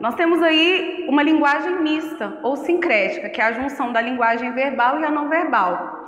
Nós temos aí uma linguagem mista ou sincrética, que é a junção da linguagem verbal e a não verbal,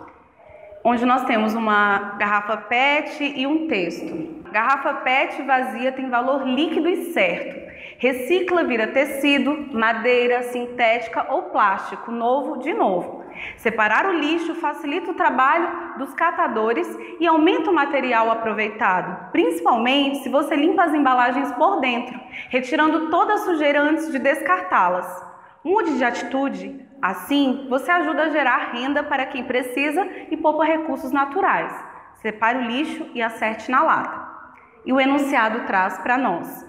onde nós temos uma garrafa PET e um texto. A garrafa PET vazia tem valor líquido e certo. Recicla vira tecido, madeira, sintética ou plástico, novo de novo. Separar o lixo facilita o trabalho dos catadores e aumenta o material aproveitado, principalmente se você limpa as embalagens por dentro, retirando toda a sujeira antes de descartá-las. Mude de atitude, assim você ajuda a gerar renda para quem precisa e poupa recursos naturais. Separe o lixo e acerte na lata. E o enunciado traz para nós.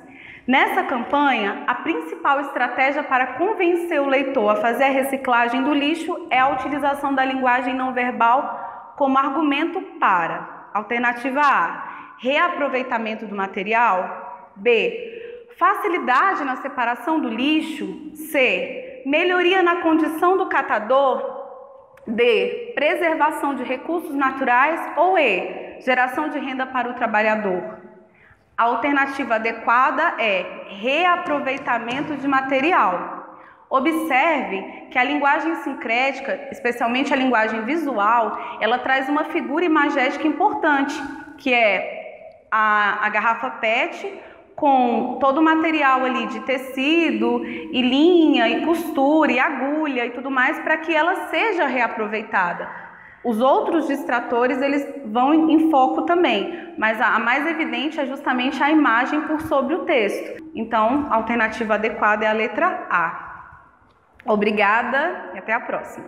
Nessa campanha, a principal estratégia para convencer o leitor a fazer a reciclagem do lixo é a utilização da linguagem não verbal como argumento para. Alternativa A: reaproveitamento do material. B: facilidade na separação do lixo. C: melhoria na condição do catador. D: preservação de recursos naturais. Ou E: geração de renda para o trabalhador. A alternativa adequada é reaproveitamento de material. Observe que a linguagem sincrética, especialmente a linguagem visual, ela traz uma figura imagética importante, que é a, a garrafa PET com todo o material ali de tecido e linha e costura e agulha e tudo mais para que ela seja reaproveitada. Os outros distratores eles vão em foco também, mas a, mais evidente é justamente a imagem por sobre o texto. Então, a alternativa adequada é a letra A. Obrigada e até a próxima.